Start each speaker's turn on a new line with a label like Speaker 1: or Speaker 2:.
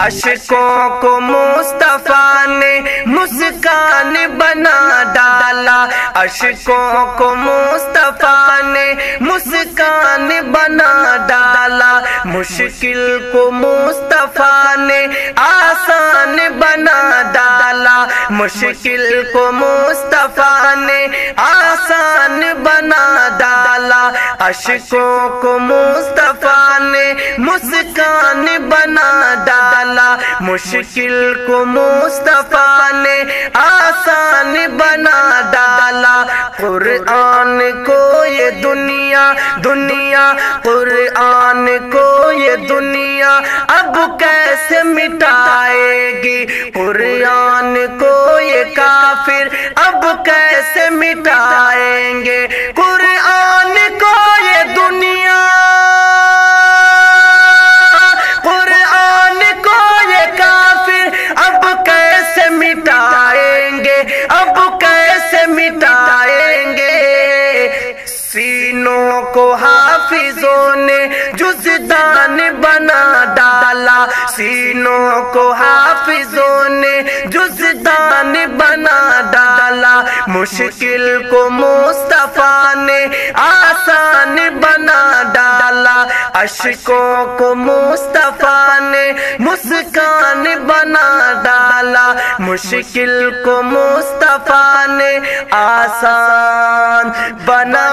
Speaker 1: अशकों को मुस्तफ़ा ने मुस्कान बना डाला। अशकों को मुस्तफ़ा ने मुस्कान बना डाला। मुश्किल को मुस्तफ़ा ने आसान बना डाला। मुश्किल को मुस्तफ़ा ने आसान बना डाला। अशकों को मुस्तफ़ा ने मुस्कान बना डाला। मुश्किल को मुस्तफ़ा ने आसान बना डाला। कुरान को ये दुनिया दुनिया, कुरान को ये दुनिया अब कैसे मिटाएगी? कुरान को ये काफिर अब कैसे मिटाएँगे को हाफिजों ने जुजदान बना डाला। सीनों को हाफिजों ने जुजदान बना डाला। मुश्किल को मुस्तफ़ा ने आसान बना डाला। अशकों को मुस्तफ़ा ने मुस्कान बना डाला। मुश्किल को मुस्तफ़ा ने आसान बना